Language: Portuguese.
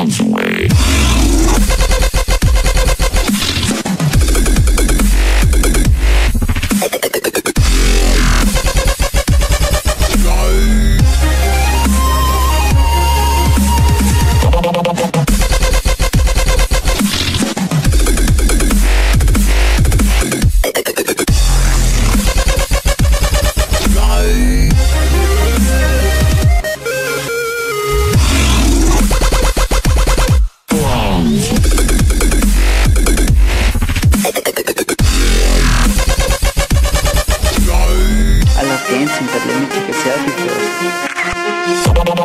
response. Dancing, but let me take a selfie first.